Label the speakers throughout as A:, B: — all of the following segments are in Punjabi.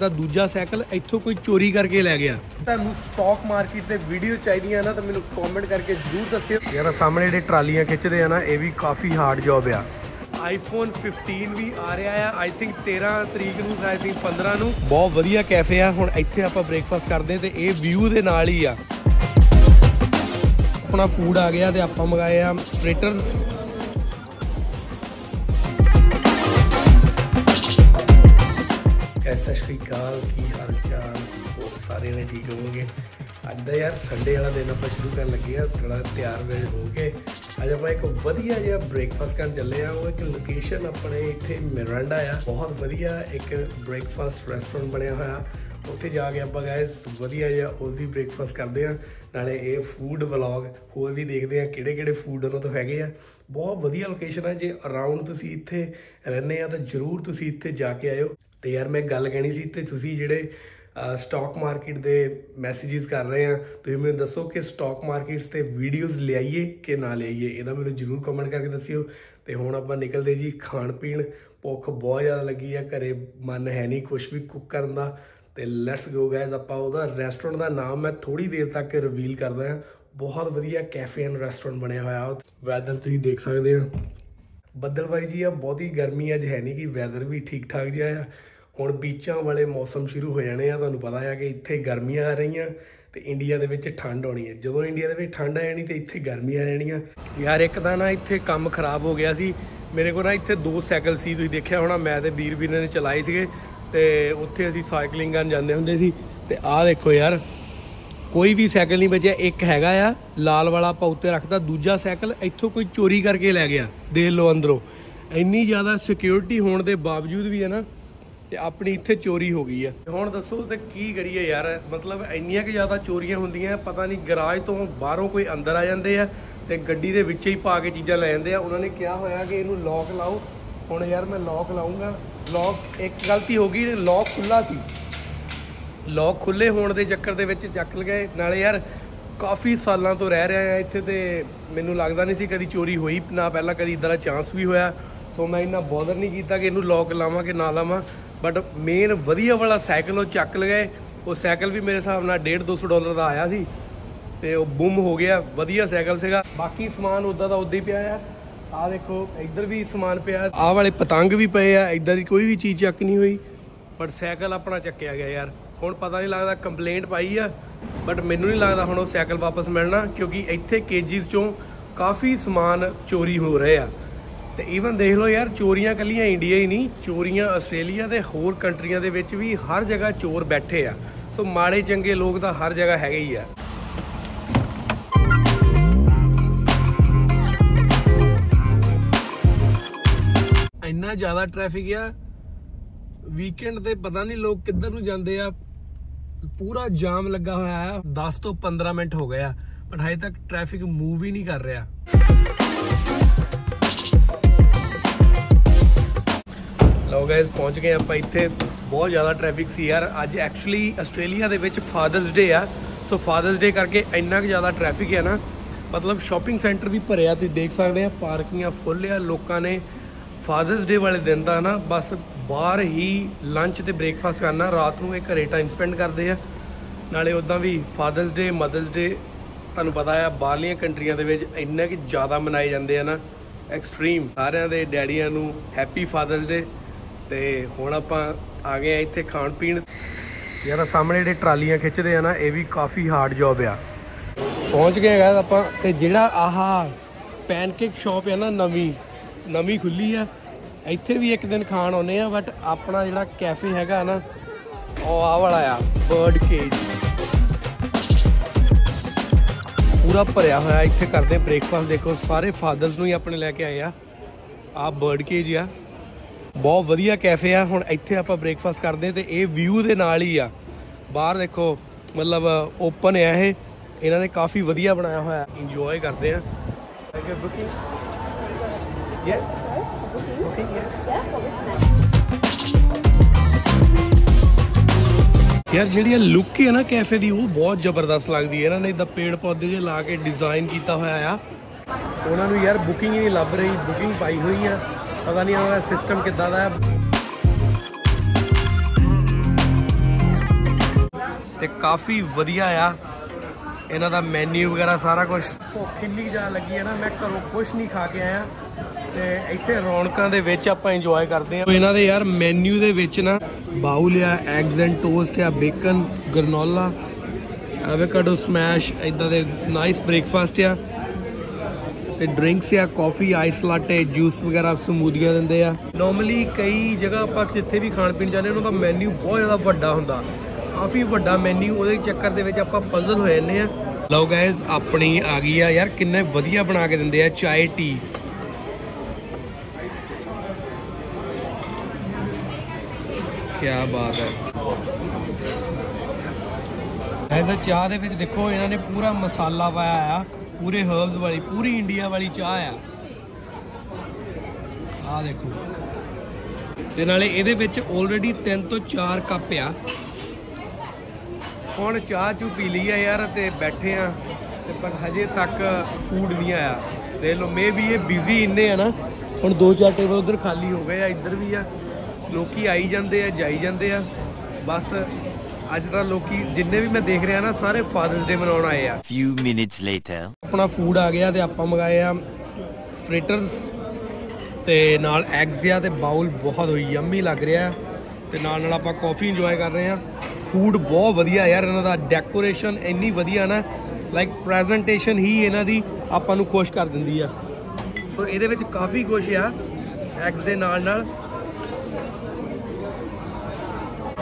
A: ਦਾ ਦੂਜਾ ਸਾਈਕਲ ਇੱਥੋਂ ਕੋਈ ਚੋਰੀ ਕਰਕੇ ਲੈ ਗਿਆ। ਤੁਹਾਨੂੰ ਸਟਾਕ ਮਾਰਕੀਟ ਤੇ ਵੀਡੀਓ ਚਾਹੀਦੀਆਂ ਨਾ ਤਾਂ ਮੈਨੂੰ ਕਮੈਂਟ ਕਰਕੇ ਜਰੂਰ ਦੱਸਿਓ। ਯਾਰ ਸਾਹਮਣੇ ਜਿਹੜੇ ਟਰਾਲੀਆਂ ਖਿੱਚਦੇ ਆ ਨਾ ਇਹ ਵੀ ਕਾਫੀ ਹਾਰਡ ਜੌਬ ਆ। ਆਈਫੋਨ 15 ਵੀ ਆ ਰਿਹਾ ਆ। ਆਈ ਥਿੰਕ 13 ਤਰੀਕ ਨੂੰ ਆਈ ਥਿੰਕ 15 ਨੂੰ। ਬਹੁਤ ਵਧੀਆ ਕੈਫੇ ਆ। ਹੁਣ ਇੱਥੇ ਆਪਾਂ ਬ੍ਰੇਕਫਾਸਟ ਕਰਦੇ ਤੇ ਇਹ ਵਿਊ ਦੇ ਨਾਲ ਹੀ ਆ। ਆਪਣਾ ਫੂਡ ਆ ਗਿਆ ਤੇ ਆਪਾਂ ਮੰਗਾਏ ਆ ਫ੍ਰਿਟਰਸ ਸ਼੍ਰੀ ਅਕਾਲ ਕੀ ਹਾਲ ਚਾਲ? ਹੋਪ ਸਾਰੇ ਨੇ ਠੀਕ ਹੋਵੋਗੇ? ਅੱਜ ਦਾ ਯਾਰ ਸੰਡੇ ਵਾਲਾ ਦਿਨ ਆਪਾਂ ਸ਼ੁਰੂ ਕਰਨ ਲੱਗੇ ਆ ਥੋੜਾ ਤਿਆਰ ਵੇਲ ਹੋ ਕੇ ਅੱਜ ਆਪਾਂ ਇੱਕ ਵਧੀਆ ਜਿਹਾ ਬ੍ਰੇਕਫਾਸਟ ਕਰਨ ਚੱਲੇ ਆ ਉਹ ਇੱਕ ਲੋਕੇਸ਼ਨ ਆਪਣੇ ਇੱਥੇ ਮਿਰਾਂਡਾ ਆ। ਬਹੁਤ ਵਧੀਆ ਇੱਕ ਬ੍ਰੇਕਫਾਸਟ ਰੈਸਟੋਰੈਂਟ ਬਣਿਆ ਹੋਇਆ। ਉੱਥੇ ਜਾ ਕੇ ਆਪਾਂ ਗਾਇਸ ਵਧੀਆ ਜਿਹਾ ਉਜ਼ੀ ਬ੍ਰੇਕਫਾਸਟ ਕਰਦੇ ਆ ਨਾਲੇ ਇਹ ਫੂਡ ਵਲੌਗ ਹੋਰ ਵੀ ਦੇਖਦੇ ਆ ਕਿਹੜੇ ਕਿਹੜੇ ਫੂਡ ਉਹਨਾਂ ਤੋਂ ਹੈਗੇ ਆ। ਬਹੁਤ ਵਧੀਆ ਲੋਕੇਸ਼ਨ ਆ, ਜੇ ਅਰਾਊਂਡ ਤੁਸੀਂ ਇੱਥੇ ਰਹਿੰਦੇ ਆ ਤਾਂ ਜਰੂਰ ਤੁਸੀਂ ਇੱਥੇ ਜਾ ਕੇ ਆਇਓ। ਤੇ ਯਾਰ ਮੈਂ ਗੱਲ ਕਹਿਣੀ ਸੀ ਤੇ ਤੁਸੀਂ ਜਿਹੜੇ ਸਟਾਕ ਮਾਰਕੀਟ ਦੇ ਮੈਸੇजेस ਕਰ ਰਹੇ ਆ, ਤੁਸੀਂ ਮੈਨੂੰ ਦੱਸੋ ਕਿ ਸਟਾਕ ਮਾਰਕੀਟਸ ਤੇ ਵੀਡੀਓਜ਼ ਲਿਆਈਏ ਕਿ ਨਾ ਲਿਆਈਏ? ਇਹਦਾ ਮੈਨੂੰ ਜਰੂਰ ਕਮੈਂਟ ਕਰਕੇ ਦੱਸਿਓ। ਤੇ ਹੁਣ ਆਪਾਂ ਨਿਕਲਦੇ ਜੀ ਖਾਣ ਪੀਣ। ਭੁੱਖ ਬਹੁਤ ਜ਼ਿਆਦਾ ਲੱਗੀ ਆ, ਘਰੇ ਮਨ ਹੈ ਨਹੀਂ ਕੁਝ ਵੀ ਕੁੱਕ ਕਰਨ ਦਾ। ਤੇ ਲੈਟਸ ਗੋ ਗਾਇਜ਼ ਆਪਾਂ ਉਹਦਾ ਰੈਸਟੋਰੈਂਟ ਦਾ ਨਾਮ ਮੈਂ ਥੋੜੀ ਦੇਰ ਤੱਕ ਰਿਵੀਲ ਕਰਦਾ ਹਾਂ। ਬਹੁਤ ਵਧੀਆ ਕੈਫੇ ਐਂਡ ਰੈਸਟੋਰੈਂਟ ਬਣਿਆ ਹੋਇਆ। ਵੈਦਰ ਤੁਸੀਂ ਦੇਖ ਸਕਦੇ ਆ। ਬੱਦਲਬਾਈ ਜੀ ਆ ਬਹੁਤੀ ਗਰਮੀ ਅੱਜ ਹੈ ਨਹੀਂ ਕਿ ਵੈਦਰ ਵੀ ਠੀਕ ਠਾਕ ਜਿਹਾ ਆ। ਹੁਣ ਬੀਚਾਂ ਵਾਲੇ ਮੌਸਮ ਸ਼ੁਰੂ ਹੋ ਜਾਣੇ ਆ, ਤੁਹਾਨੂੰ ਪਤਾ ਆ ਕਿ ਇੱਥੇ ਗਰਮੀਆਂ ਆ ਰਹੀਆਂ ਤੇ ਇੰਡੀਆ ਦੇ ਵਿੱਚ ਠੰਡ ਆਉਣੀ ਹੈ ਜਦੋਂ ਇੰਡੀਆ ਦੇ ਵਿੱਚ ਠੰਡ ਆ ਜਾਣੀ ਤੇ ਇੱਥੇ ਗਰਮੀ ਆ ਜਾਣੀਆਂ। ਯਾਰ ਇੱਕ ਤਾਂ ਨਾ ਇੱਥੇ ਕੰਮ ਖਰਾਬ ਹੋ ਗਿਆ ਸੀ। ਮੇਰੇ ਕੋਲ ਨਾ ਇੱਥੇ ਦੋ ਸਾਈਕਲ ਸੀ, ਤੁਸੀਂ ਦੇਖਿਆ ਹੋਣਾ, ਮੈਂ ਤੇ ਵੀਰ ਵੀਰ ਨੇ ਚਲਾਏ ਸੀਗੇ ਤੇ ਉੱਥੇ ਅਸੀਂ ਸਾਈਕਲਿੰਗ ਕਰਨ ਜਾਂਦੇ ਹੁੰਦੇ ਸੀ। ਤੇ ਆਹ ਦੇਖੋ ਯਾਰ, ਕੋਈ ਵੀ ਸਾਈਕਲ ਨਹੀਂ ਬਚਿਆ, ਇੱਕ ਹੈਗਾ ਆ, ਲਾਲ ਵਾਲਾ ਆਪਾਂ ਉੱਤੇ ਰੱਖਦਾ ਦੂਜਾ ਸਾਈਕਲ ਇੱਥੋਂ ਕੋਈ ਚੋਰੀ ਕਰਕੇ ਲੈ ਗਿਆ, ਦੇਖ ਲਓ ਅੰਦਰੋਂ। ਇੰਨੀ ਜ਼ਿਆਦਾ ਸਿਕਿਉਰਿਟੀ ਹੋਣ ਦੇ ਬਾਵਜੂਦ ਵੀ ਹੈ ਨਾ ਤੇ ਆਪਣੀ ਇੱਥੇ ਚੋਰੀ ਹੋ ਗਈ ਆ। ਹੁਣ ਦੱਸੋ ਤੇ ਕੀ ਕਰੀਏ ਯਾਰ? ਮਤਲਬ ਇੰਨੀਆਂ ਕਿ ਜ਼ਿਆਦਾ ਚੋਰੀਆਂ ਹੁੰਦੀਆਂ, ਪਤਾ ਨਹੀਂ ਗਰਾਜ ਤੋਂ ਬਾਹਰੋਂ ਕੋਈ ਅੰਦਰ ਆ ਜਾਂਦੇ ਆ ਤੇ ਗੱਡੀ ਦੇ ਵਿੱਚ ਹੀ ਪਾ ਕੇ ਚੀਜ਼ਾਂ ਲੈ ਜਾਂਦੇ ਆ। ਉਹਨਾਂ ਨੇ ਕਿਹਾ ਹੋਇਆ ਕਿ ਇਹਨੂੰ ਲੌਕ ਲਾਓ। ਹੁਣ ਯਾਰ ਮੈਂ ਲੌਕ ਲਾਉਂਗਾ ਲੌਕ ਇੱਕ ਗਲਤੀ ਹੋ ਗਈ ਲੌਕ ਖੁੱਲਾ ਸੀ। ਲੌਕ ਖੁੱਲੇ ਹੋਣ ਦੇ ਚੱਕਰ ਦੇ ਵਿੱਚ ਚੱਕ ਲਗਏ। ਨਾਲੇ ਯਾਰ ਕਾਫੀ ਸਾਲਾਂ ਤੋਂ ਰਹਿ ਰਿਹਾ ਆ ਇੱਥੇ ਤੇ ਮੈਨੂੰ ਲੱਗਦਾ ਨਹੀਂ ਸੀ ਕਦੀ ਚੋਰੀ ਹੋਈ, ਨਾ ਪਹਿਲਾਂ ਕਦੀ ਇਦਾਂ ਦਾ ਚਾਂਸ ਵੀ ਹੋਇਆ। ਸੋ ਮੈਂ ਇਹਨਾਂ ਬੋਦਰ ਨਹੀਂ ਕੀਤਾ ਕਿ ਇਹਨੂੰ ਲੌਕ ਲਾਵਾਂ ਕਿ ਨਾ ਲਾਵਾਂ। ਬਟ ਮੇਨ ਵਧੀਆ ਵਾਲਾ ਸਾਈਕਲ ਉਹ ਚੱਕ ਲਗਏ। ਉਹ ਸਾਈਕਲ ਵੀ ਮੇਰੇ ਹਿਸਾਬ ਨਾਲ 1.5 200 ਡਾਲਰ ਦਾ ਆਇਆ ਸੀ। ਤੇ ਉਹ ਬੁੰਮ ਹੋ ਗਿਆ, ਵਧੀਆ ਸਾਈਕਲ ਸੀਗਾ। ਬਾਕੀ ਸਮਾਨ ਉਦਾਂ ਦਾ ਉਦਾਂ ਹੀ ਪਿਆ ਆ ਆ ਦੇਖੋ, ਇੱਧਰ ਵੀ ਸਮਾਨ ਪਿਆ। ਆਹ ਵਾਲੇ ਪਤੰਗ ਵੀ ਪਏ ਆ, ਇਦਾਂ ਦੀ ਕੋਈ ਵੀ ਚੀਜ਼ ਚੱਕ ਨਹੀਂ ਹੋਈ। ਬਟ ਸਾਈਕਲ ਆਪਣਾ ਚੱਕਿਆ ਗਿਆ ਯਾਰ। ਹੁਣ ਪਤਾ ਨਹੀਂ ਲੱਗਦਾ ਕੰਪਲੇਂਟ ਪਾਈ ਆ। ਬਟ ਮੈਨੂੰ ਨਹੀਂ ਲੱਗਦਾ ਹੁਣ ਉਹ ਸਾਈਕਲ ਵਾਪਸ ਮਿਲਣਾ, ਕਿਉਂਕਿ ਇੱਥੇ ਕੇਜੀਸ ਚੋਂ ਕਾਫੀ ਸਮਾਨ ਚੋਰੀ ਹੋ ਰਹੇ ਆ। ਤੇ ਈਵਨ ਦੇਖ ਲਓ ਯਾਰ, ਚੋਰੀਆਂ ਕੱਲੀਆਂ ਇੰਡੀਆ ਹੀ ਨਹੀਂ, ਚੋਰੀਆਂ ਆਸਟ੍ਰੇਲੀਆ ਦੇ ਹੋਰ ਕੰਟਰੀਆਂ ਦੇ ਵਿੱਚ ਵੀ ਹਰ ਜਗ੍ਹਾ ਚੋਰ ਬੈਠੇ ਆ। ਸੋ ਮਾੜੇ ਚੰਗੇ ਲੋਕ ਤਾਂ ਹਰ ਜਗ੍ਹਾ ਹੈਗੇ ਹੀ ਆ। ਇੰਨਾ ਜ਼ਿਆਦਾ ਟ੍ਰੈਫਿਕ ਆ ਵੀਕਐਂਡ ਤੇ ਪਤਾ ਨਹੀਂ ਲੋਕ ਕਿੱਧਰ ਨੂੰ ਜਾਂਦੇ ਆ। ਪੂਰਾ ਜਾਮ ਲੱਗਾ ਹੋਇਆ ਆ 10 ਤੋਂ 15 ਮਿੰਟ ਹੋ ਗਏ ਆ ਪਰ ਹਜੇ ਤੱਕ ਟ੍ਰੈਫਿਕ ਮੂਵ ਹੀ ਨਹੀਂ ਕਰ ਰਿਹਾ। ਲੋ ਗਾਇਸ ਪਹੁੰਚ ਗਏ ਆਪਾਂ ਇੱਥੇ। ਬਹੁਤ ਜ਼ਿਆਦਾ ਟ੍ਰੈਫਿਕ ਸੀ ਯਾਰ। ਅੱਜ ਐਕਚੁਅਲੀ ਆਸਟ੍ਰੇਲੀਆ ਦੇ ਵਿੱਚ ਫਾਦਰਸ ਡੇ ਆ। ਸੋ ਫਾਦਰਸ ਡੇ ਕਰਕੇ ਇੰਨਾ ਕੁ ਜ਼ਿਆਦਾ ਟ੍ਰੈਫਿਕ ਹੈ ਨਾ। ਮਤਲਬ ਸ਼ਾਪਿੰਗ ਸੈਂਟਰ ਵੀ ਭਰਿਆ, ਤੁਸੀਂ ਦੇਖ ਸਕਦੇ ਆ ਪਾਰਕਿੰਗਾਂ ਫੁੱਲ ਆ, ਲੋਕਾਂ ਨੇ ਫਾਦਰਸ ਡੇ ਵਾਲੇ ਦਿਨ ਤਾਂ ਨਾ ਬਸ ਬਾਹਰ ਹੀ ਲੰਚ ਤੇ ਬ੍ਰੇਕਫਾਸਟ ਕਰਨਾ, ਰਾਤ ਨੂੰ ਇਹ ਘਰੇ ਟਾਈਮ ਸਪੈਂਡ ਕਰਦੇ ਆ। ਨਾਲੇ ਉਦਾਂ ਵੀ ਫਾਦਰਸ ਡੇ ਮਦਰਸ ਡੇ ਤੁਹਾਨੂੰ ਪਤਾ ਆ, ਬਾਹਰਲੀਆਂ ਕੰਟਰੀਆਂ ਦੇ ਵਿੱਚ ਇੰਨਾ ਕਿ ਜ਼ਿਆਦਾ ਮਨਾਏ ਜਾਂਦੇ ਆ ਨਾ। ਐਕਸਟ੍ਰੀਮ ਸਾਰਿਆਂ ਦੇ ਡੈਡੀਆਂ ਨੂੰ ਹੈਪੀ ਫਾਦਰਸ ਡੇ ਤੇ ਹੁਣ ਆਪਾਂ ਆ ਗਏ ਆ ਇੱਥੇ ਖਾਣ ਪੀਣ। ਯਾਰ ਸਾਹਮਣੇ ਜਿਹੜੇ ਟਰਾਲੀਆਂ ਖਿੱਚਦੇ ਆ ਨਾ, ਇਹ ਵੀ ਕਾਫੀ ਹਾਰਡ ਜੌਬ ਆ। ਪਹੁੰਚ ਗਏ ਗਾਇਸ ਆਪਾਂ ਤੇ ਜਿਹੜਾ ਆਹਾ ਪੈਨਕੇਕ ਸ਼ਾਪ ਹੈ ਨਾ, ਨਵੀਂ ਨਵੀਂ ਖੁੱਲੀ ਆ। ਇੱਥੇ ਵੀ ਇੱਕ ਦਿਨ ਖਾਣ ਆਉਨੇ ਆ ਬਟ ਆਪਣਾ ਜਿਹੜਾ ਕੈਫੇ ਹੈਗਾ ਨਾ, ਉਹ ਆ ਵਾਲਾ ਆ ਬਰਡ ਕੇਜ ਪੂਰਾ ਭਰਿਆ ਹੋਇਆ ਇੱਥੇ ਕਰਦੇ ਬ੍ਰੇਕਫਾਸਟ ਦੇਖੋ ਸਾਰੇ ਫਾਦਰਸ ਨੂੰ ਹੀ ਆਪਣੇ ਲੈ ਕੇ ਆਏ ਆ। ਆ ਬਰਡ ਕੇਜ ਆ। ਬਹੁਤ ਵਧੀਆ ਕੈਫੇ ਆ। ਹੁਣ ਇੱਥੇ ਆਪਾਂ ਬ੍ਰੇਕਫਾਸਟ ਕਰਦੇ ਤੇ ਇਹ ਵਿਊ ਦੇ ਨਾਲ ਹੀ ਆ। ਬਾਹਰ ਦੇਖੋ, ਮਤਲਬ ਓਪਨ ਆ ਇਹ। ਇਹਨਾਂ ਨੇ ਕਾਫੀ ਵਧੀਆ ਬਣਾਇਆ ਹੋਇਆ। ਇੰਜੋਏ ਕਰਦੇ ਆ। ਅਗਰ ਬੁਕਿੰਗ ਯਾ ਬੁਕਿੰਗ ਯਾਰ, ਜਿਹੜੀ ਲੁੱਕ ਹੈ ਨਾ ਕੈਫੇ ਦੀ, ਉਹ ਬਹੁਤ ਜ਼ਬਰਦਸਤ ਲੱਗਦੀ ਹੈ ਇਹਨਾਂ ਨੇ ਇਦਾਂ ਪੇੜ ਪੌਦੇ ਜੇ ਲਾ ਕੇ ਡਿਜ਼ਾਈਨ ਕੀਤਾ ਹੋਇਆ ਆ। ਉਹਨਾਂ ਨੂੰ ਯਾਰ ਬੁਕਿੰਗ ਹੀ ਨਹੀਂ ਲੱਭ ਰਹੀ। ਬੁਕਿੰਗ ਪਾਈ ਹੋਈ ਆ। ਪਤਾ ਨਹੀਂ ਉਹਨਾਂ ਦਾ ਸਿਸਟਮ ਕਿੱਦਾਂ ਦਾ ਹੈ। ਤੇ ਕਾਫੀ ਵਧੀਆ ਆ। ਇਹਨਾਂ ਦਾ ਮੈਨੂ ਵਗੈਰਾ ਸਾਰਾ ਕੁਝ ਭੁੱਖ ਇੰਨੀ ਜਾ ਲੱਗੀ ਹੈ ਨਾ, ਮੈਂ ਘਰੋਂ ਕੁਝ ਨਹੀਂ ਖਾ ਕੇ ਆਇਆ। ਤੇ ਇੱਥੇ ਰੌਣਕਾਂ ਦੇ ਵਿੱਚ ਆਪਾਂ ਇੰਜੋਏ ਕਰਦੇ ਆ ਇਹਨਾਂ ਦੇ ਯਾਰ ਮੈਨੂ ਦੇ ਵਿੱਚ ਨਾ ਬਾਉਲ ਆ ਐਗਜ਼ ਐਂਡ ਟੋਸਟ ਆ ਬੇਕਨ ਗਰਨੋਲਾ ਐਵੋਕਾਡੋ ਸਮੈਸ਼ ਇਦਾਂ ਦੇ ਨਾਈਸ ਬ੍ਰੇਕਫਾਸਟ ਆ। ਤੇ ਡਰਿੰਕਸ ਆ ਕਾਫੀ ਆਈਸ ਲਾਟੇ ਜੂਸ ਵਗੈਰਾ ਸਮੂਦੀਆਂ ਦਿੰਦੇ ਆ। ਨਾਰਮਲੀ ਕਈ ਜਗ੍ਹਾ ਆਪਾਂ ਜਿੱਥੇ ਵੀ ਖਾਣ ਪੀਣ ਜਾਂਦੇ ਉਹਨਾਂ ਦਾ ਮੈਨੂ ਬਹੁਤ ਜ਼ਿਆਦਾ ਵੱਡਾ ਹੁੰਦਾ। ਕਾਫੀ ਵੱਡਾ ਮੈਨੂ ਉਹਦੇ ਚੱਕਰ ਦੇ ਵਿੱਚ ਆਪਾਂ ਪਜ਼ਲ ਹੋ ਜਾਂਦੇ ਆ। ਲਓ ਗਾਇਜ਼ ਆਪਣੀ ਆ ਗਈ ਆ ਯਾਰ ਕਿੰਨੇ ਵਧੀਆ ਬਣਾ ਕੇ ਦਿੰਦੇ ਆ ਚਾਏ ਟੀ ਕੀ ਬਾਤ ਹੈ। ਐਸਾ ਚਾਹ ਦੇ ਵਿੱਚ ਦੇਖੋ, ਇਹਨਾਂ ਨੇ ਪੂਰਾ ਮਸਾਲਾ ਪਾਇਆ ਆ, ਪੂਰੇ ਹਰਬਸ ਵਾਲੀ, ਪੂਰੀ ਇੰਡੀਆ ਵਾਲੀ ਚਾਹ ਆ। ਆ ਦੇਖੋ। ਤੇ ਨਾਲੇ ਇਹਦੇ ਵਿੱਚ ਆਲਰੇਡੀ 3 ਤੋਂ 4 ਕੱਪ ਆ। ਹੁਣ ਚਾਹ ਚੂ ਪੀ ਲਈ ਆ ਯਾਰ ਤੇ ਬੈਠੇ ਆ, ਤੇ ਪਰ ਹਜੇ ਤੱਕ ਫੂਡ ਨਹੀਂ ਆਇਆ। ਦੇਖ ਲਓ ਮੇ ਵੀ ਇਹ ਬਿਜ਼ੀ ਇੰਨੇ ਆ ਨਾ, ਹੁਣ ਦੋ ਚਾਰ ਟੇਬਲ ਉਧਰ ਖਾਲੀ ਹੋ ਗਏ ਆ, ਇੱਧਰ ਵੀ ਆ। ਲੋਕੀ ਆਈ ਜਾਂਦੇ ਆ, ਜਾਈ ਜਾਂਦੇ ਆ, ਬਸ ਅੱਜ ਤਾਂ ਲੋਕੀ ਜਿੰਨੇ ਵੀ ਮੈਂ ਦੇਖ ਰਿਹਾ ਨਾ ਸਾਰੇ ਫਾਦਰਸ ਡੇ ਮਨਾਉਣ ਆਏ ਆ।
B: Few minutes later.
A: ਆਪਣਾ ਫੂਡ ਆ ਗਿਆ ਤੇ ਆਪਾਂ ਮੰਗਾਏ ਆ ਫ੍ਰਿਟਰਸ ਤੇ ਨਾਲ ਐਗਸ ਆ ਤੇ ਬਾਉਲ ਬਹੁਤ ਯੰਮੀ ਲੱਗ ਰਿਹਾ। ਤੇ ਨਾਲ ਨਾਲ ਆਪਾਂ ਕਾਫੀ ਇੰਜੋਏ ਕਰ ਰਹੇ ਆ। ਫੂਡ ਬਹੁਤ ਵਧੀਆ ਯਾਰ ਇਹਨਾਂ ਦਾ ਡੈਕੋਰੇਸ਼ਨ ਇੰਨੀ ਵਧੀਆ ਨਾ ਲਾਈਕ ਪ੍ਰੈਜੈਂਟੇਸ਼ਨ ਹੀ ਇਹਨਾਂ ਦੀ ਆਪਾਂ ਨੂੰ ਖੁਸ਼ ਕਰ ਦਿੰਦੀ ਆ। ਸੋ ਇਹਦੇ ਵਿੱਚ ਕਾਫੀ ਕੁਝ ਆ ਐਗਸ ਦੇ ਨਾਲ ਨਾਲ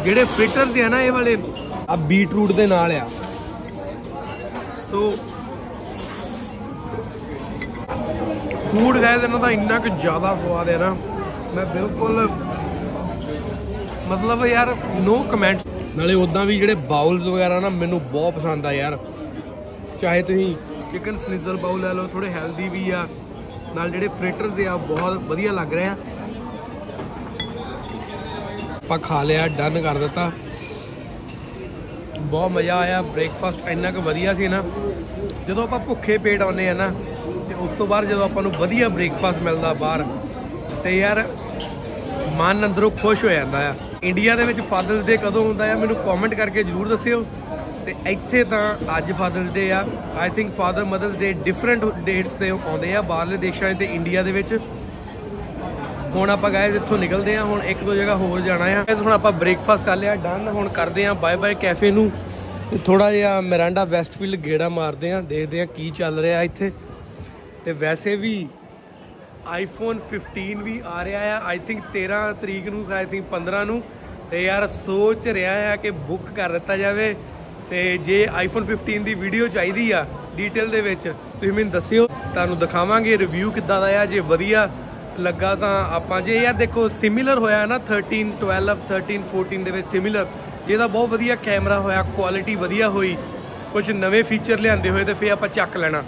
A: ਜਿਹੜੇ ਫ੍ਰਿਟਰਸ ਆ ਨਾ, ਇਹ ਵਾਲੇ, ਆ ਬੀਟਰੂਟ ਦੇ ਨਾਲ ਆ। ਸੋ ਫੂਡ ਗਾਇਜ਼ ਇਹਨਾਂ ਦਾ ਇੰਨਾ ਕੁ ਜ਼ਿਆਦਾ ਸਵਾਦ ਹੈ ਨਾ, ਮੈਂ ਬਿਲਕੁਲ, ਮਤਲਬ ਯਾਰ ਨੋ ਕਮੈਂਟ ਨਾਲੇ ਉਦਾਂ ਵੀ ਜਿਹੜੇ ਬਾਉਲਸ ਵਗੈਰਾ ਨਾ, ਮੈਨੂੰ ਬਹੁਤ ਪਸੰਦ ਆ ਯਾਰ। ਚਾਹੇ ਤੁਸੀਂ ਚਿਕਨ ਸਨਿਜ਼ਲ ਬਾਉਲ ਲੈ ਲਓ ਥੋੜੇ ਹੈਲਦੀ ਵੀ ਆ। ਨਾਲ ਜਿਹੜੇ ਫ੍ਰਿਟਰਸ ਆ ਬਹੁਤ ਵਧੀਆ ਲੱਗ ਰਹੇ ਆ। ਆਪਾਂ ਖਾ ਲਿਆ ਡਨ ਕਰ ਦਿੱਤਾ। ਬਹੁਤ ਮਜ਼ਾ ਆਇਆ ਬ੍ਰੇਕਫਾਸਟ ਇੰਨਾ ਕੁ ਵਧੀਆ ਸੀ ਨਾ। ਜਦੋਂ ਆਪਾਂ ਭੁੱਖੇ ਪੇਟ ਆਉਂਦੇ ਆ ਨਾ, ਤੇ ਉਸ ਤੋਂ ਬਾਅਦ ਜਦੋਂ ਆਪਾਂ ਨੂੰ ਵਧੀਆ ਬ੍ਰੇਕਫਾਸਟ ਮਿਲਦਾ ਬਾਹਰ, ਤੇ ਯਾਰ ਮਨ ਅੰਦਰੋਂ ਖੁਸ਼ ਹੋ ਜਾਂਦਾ ਆ। ਇੰਡੀਆ ਦੇ ਵਿੱਚ ਫਾਦਰਸ ਡੇ ਕਦੋਂ ਹੁੰਦਾ ਆ, ਮੈਨੂੰ ਕਮੈਂਟ ਕਰਕੇ ਜਰੂਰ ਦੱਸਿਓ। ਤੇ ਇੱਥੇ ਤਾਂ ਅੱਜ ਫਾਦਰਸ ਡੇ ਆ। I think father mother's day different dates ਤੇ ਆਉਂਦੇ ਆ ਬਾਹਰਲੇ ਦੇਸ਼ਾਂ 'ਚ ਤੇ ਇੰਡੀਆ ਦੇ ਵਿੱਚ। ਹੁਣ ਆਪਾਂ ਗਏ ਇੱਥੋਂ ਨਿਕਲਦੇ ਆ ਹੁਣ ਇੱਕ ਦੋ ਜਗ੍ਹਾ ਹੋਰ ਜਾਣਾ ਆ। ਹੁਣ ਆਪਾਂ ਬ੍ਰੇਕਫਾਸਟ ਕਰ ਲਿਆ ਡਨ ਹੁਣ ਕਰਦੇ ਆ ਬਾਏ ਬਾਏ ਕੈਫੇ ਨੂੰ। ਤੇ ਥੋੜਾ ਜਿਹਾ ਮਿਰਾਂਡਾ ਵੈਸਟਫੀਲਡ ਗੇੜਾ ਮਾਰਦੇ ਆ ਦੇਖਦੇ ਆ ਕੀ ਚੱਲ ਰਿਹਾ ਇੱਥੇ। ਤੇ ਵੈਸੇ ਵੀ ਆਈਫੋਨ 15 ਵੀ ਆ ਰਿਹਾ ਆ। ਆਈ ਥਿੰਕ 13 ਤਰੀਕ ਨੂੰ ਆਈ ਥਿੰਕ 15 ਨੂੰ। ਤੇ ਯਾਰ ਸੋਚ ਰਿਹਾ ਆ ਕਿ ਬੁੱਕ ਕਰ ਦਿੱਤਾ ਜਾਵੇ। ਤੇ ਜੇ ਆਈਫੋਨ 15 ਦੀ ਵੀਡੀਓ ਚਾਹੀਦੀ ਆ ਡੀਟੇਲ ਦੇ ਵਿੱਚ, ਤੁਸੀਂ ਮੈਨੂੰ ਦੱਸਿਓ। ਤੁਹਾਨੂੰ ਦਿਖਾਵਾਂਗੇ ਰਿਵਿਊ ਕਿੱਦਾਂ ਦਾ ਆ, ਜੇ ਵਧੀਆ। ਲੱਗਾ ਤਾਂ ਆਪਾਂ ਜੇ ਯਾਰ ਦੇਖੋ ਸਿਮਿਲਰ ਹੋਇਆ ਨਾ 13 12 13 14 ਦੇ ਵਿੱਚ ਸਿਮਿਲਰ ਜਿਹਦਾ ਬਹੁਤ ਵਧੀਆ ਕੈਮਰਾ ਹੋਇਆ ਕੁਆਲਿਟੀ ਵਧੀਆ ਹੋਈ ਕੁਝ ਨਵੇਂ ਫੀਚਰ ਲਿਆਂਦੇ ਹੋਏ ਤੇ ਫੇਰ ਆਪਾਂ ਚੱਕ ਲੈਣਾ।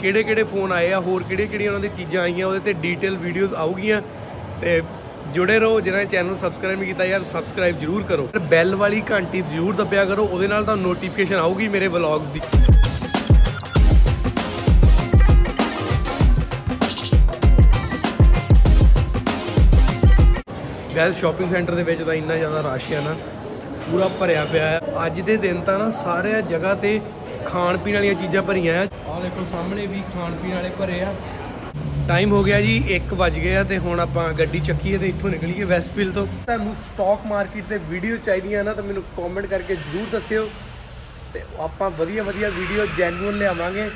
A: ਕਿਹੜੇ ਕਿਹੜੇ ਫੋਨ ਆਏ ਆ, ਹੋਰ ਕਿਹੜੇ ਕਿਹੜੀਆਂ ਉਹਨਾਂ ਦੀ ਚੀਜ਼ਾਂ ਆਈਆਂ, ਉਹਦੇ ਤੇ ਡੀਟੇਲ ਵੀਡੀਓਜ਼ ਆਉਗੀਆਂ। ਤੇ ਜੁੜੇ ਰਹੋ ਜਿਹਨਾਂ ਨੇ ਚੈਨਲ ਨੂੰ ਸਬਸਕ੍ਰਾਈਬ ਨਹੀਂ ਕੀਤਾ, ਯਾਰ ਸਬਸਕ੍ਰਾਈਬ ਜਰੂਰ ਕਰੋ। ਬੈਲ ਵਾਲੀ ਘੰਟੀ ਜਰੂਰ ਦੱਬਿਆ ਕਰੋ, ਉਹਦੇ ਨਾਲ ਤੁਹਾਨੂੰ ਨੋਟੀਫਿਕੇਸ਼ਨ ਆਊਗੀ ਮੇਰੇ ਵਲੌਗਸ ਦੀ। ਗੈਸ ਸ਼ਾਪਿੰਗ ਸੈਂਟਰ ਦੇ ਵਿੱਚ ਤਾਂ ਇੰਨਾ ਜ਼ਿਆਦਾ ਰਸ਼ ਆ ਨਾ, ਪੂਰਾ ਭਰਿਆ ਪਿਆ ਹੈ ਅੱਜ ਦੇ ਦਿਨ ਤਾਂ ਨਾ ਸਾਰੇ ਜਗ੍ਹਾ ਤੇ ਖਾਣ ਪੀਣ ਵਾਲੀਆਂ ਚੀਜ਼ਾਂ ਭਰੀਆਂ ਆ। ਆਹ ਦੇਖੋ ਸਾਹਮਣੇ ਵੀ ਖਾਣ ਪੀਣ ਵਾਲੇ ਭਰੇ ਆ। ਟਾਈਮ ਹੋ ਗਿਆ ਜੀ 1 ਵਜ ਗਿਆ ਤੇ ਹੁਣ ਆਪਾਂ ਗੱਡੀ ਚੱਕੀਏ ਤੇ ਇੱਥੋਂ ਨਿਕਲੀਏ ਵੈਸਟਫੀਲ ਤੋਂ। ਤੁਹਾਨੂੰ ਸਟਾਕ ਮਾਰਕੀਟ ਤੇ ਵੀਡੀਓ ਚਾਹੀਦੀਆਂ ਨਾ, ਤਾਂ ਮੈਨੂੰ ਕਮੈਂਟ ਕਰਕੇ ਜਰੂਰ ਦੱਸਿਓ। ਤੇ ਆਪਾਂ ਵਧੀਆ ਵਧੀਆ ਵੀਡੀਓ ਜੈਨੂਅਲ ਲਿਆਵਾਂਗੇ।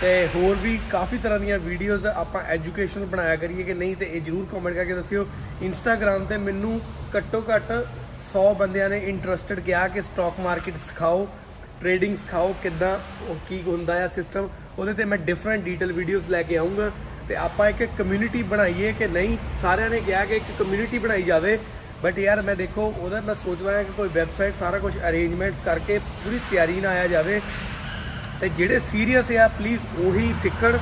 A: ਤੇ ਹੋਰ ਵੀ ਕਾਫੀ ਤਰ੍ਹਾਂ ਦੀਆਂ ਵੀਡੀਓਜ਼ ਆਪਾਂ ਐਜੂਕੇਸ਼ਨਲ ਬਣਾਇਆ ਕਰੀਏ ਕਿ ਨਹੀਂ, ਤੇ ਇਹ ਜਰੂਰ ਕਮੈਂਟ ਕਰਕੇ ਦੱਸਿਓ। ਇੰਸਟਾਗ੍ਰam ਤੇ ਮੈਨੂੰ ਘੱਟੋ ਘੱਟ 100 ਬੰਦਿਆਂ ਨੇ ਇੰਟਰਸਟਿਡ ਕਿਹਾ ਕਿ ਸਟਾਕ ਮਾਰਕੀਟ ਸਿਖਾਓ ਟ੍ਰੇਡਿੰਗ ਸਿਖਾਓ, ਕਿੱਦਾਂ ਉਹ ਕੀ ਹੁੰਦਾ ਆ ਸਿਸਟਮ ਉਹਦੇ ਤੇ ਮੈਂ ਡਿਫਰੈਂਟ ਡੀਟੇਲ ਵੀਡੀਓਜ਼ ਲੈ ਕੇ ਆਉਂਗਾ ਤੇ ਆਪਾਂ ਇੱਕ ਕਮਿਊਨਿਟੀ ਬਣਾਈਏ ਕਿ ਨਹੀਂ? ਸਾਰਿਆਂ ਨੇ ਕਿਹਾ ਕਿ ਇੱਕ ਕਮਿਊਨਿਟੀ ਬਣਾਈ ਜਾਵੇ। ਬਟ ਯਾਰ, ਮੈਂ ਦੇਖੋ, ਉਹਦਾ ਮੈਂ ਸੋਚ ਰਿਹਾ ਕਿ ਕੋਈ ਵੈਬਸਾਈਟ ਸਾਰਾ ਕੁਝ ਅਰੇਂਜਮੈਂਟਸ ਕਰਕੇ ਪੂਰੀ ਤਿਆਰੀ ਨਾਲ ਆਇਆ ਜਾਵੇ। ਤੇ ਜਿਹੜੇ ਸੀਰੀਅਸ ਆ ਪਲੀਜ਼ ਉਹੀ ਸਿੱਖਣ।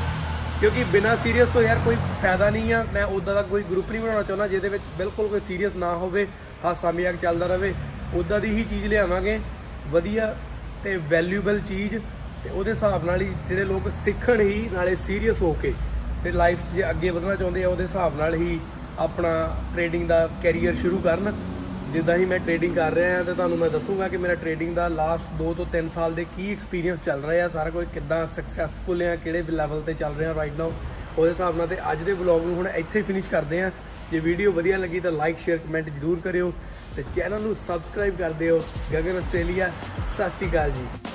A: ਕਿਉਂਕਿ ਬਿਨਾ ਸੀਰੀਅਸ ਤੋਂ ਯਾਰ ਕੋਈ ਫਾਇਦਾ ਨਹੀਂ ਆ। ਮੈਂ ਉਦਾਂ ਦਾ ਕੋਈ ਗਰੁੱਪ ਨਹੀਂ ਬਣਾਉਣਾ ਚਾਹੁੰਦਾ ਜਿਹਦੇ ਵਿੱਚ ਬਿਲਕੁਲ ਕੋਈ ਸੀਰੀਅਸ ਨਾ ਹੋਵੇ, ਹਾਸਾ ਮਜ਼ਾਕ ਚੱਲਦਾ ਰਹੇ। ਉਦਾਂ ਦੀ ਹੀ ਚੀਜ਼ ਲਿਆਵਾਂਗੇ। ਵਧੀਆ ਤੇ ਵੈਲਿਊਬਲ ਚੀਜ਼ ਤੇ ਉਹਦੇ ਹਿਸਾਬ ਨਾਲ ਹੀ ਜਿਹੜੇ ਲੋਕ ਸਿੱਖਣ ਹੀ ਨਾਲੇ ਸੀਰੀਅਸ ਹੋ ਕੇ ਤੇ ਲਾਈਫ 'ਚ ਜੇ ਅੱਗੇ ਵਧਣਾ ਚਾਹੁੰਦੇ ਆ, ਉਹਦੇ ਹਿਸਾਬ ਨਾਲ ਹੀ ਆਪਣਾ ਟ੍ਰੇਡਿੰਗ ਦਾ ਕੈਰੀਅਰ ਸ਼ੁਰੂ ਕਰਨ। ਜਿੱਦਾਂ ਹੀ ਮੈਂ ਟ੍ਰੇਡਿੰਗ ਕਰ ਰਿਹਾ ਹਾਂ ਤੇ ਤੁਹਾਨੂੰ ਮੈਂ ਦੱਸੂਗਾ ਕਿ ਮੇਰਾ ਟ੍ਰੇਡਿੰਗ ਦਾ ਲਾਸਟ 2 ਤੋਂ 3 ਸਾਲ ਦੇ ਕੀ ਐਕਸਪੀਰੀਅੰਸ ਚੱਲ ਰਿਹਾ ਸਾਰਾ ਕੁਝ ਕਿੱਦਾਂ ਸਕਸੈਸਫੁਲ ਹੈ ਕਿਹੜੇ ਲੈਵਲ ਤੇ ਚੱਲ ਰਿਹਾ ਰਾਈਟ ਨਾਓ ਉਹਦੇ ਹਿਸਾਬ ਨਾਲ ਤੇ ਅੱਜ ਦੇ ਵਲੌਗ ਨੂੰ ਹੁਣ ਇੱਥੇ ਫਿਨਿਸ਼ ਕਰਦੇ ਹਾਂ। ਜੇ ਵੀਡੀਓ ਵਧੀਆ ਲੱਗੀ ਤਾਂ ਲਾਈਕ ਸ਼ੇਅਰ ਕਮੈਂਟ ਜ਼ਰੂਰ ਕਰਿਓ ਤੇ ਚੈਨਲ ਨੂੰ ਸਬਸਕ੍ਰਾਈਬ ਕਰ ਦਿਓ। ਗਗਨ ਆਸਟ੍ਰੇਲੀਆ, ਸਤਿ ਸ਼੍ਰੀ ਅਕਾਲ ਜੀ।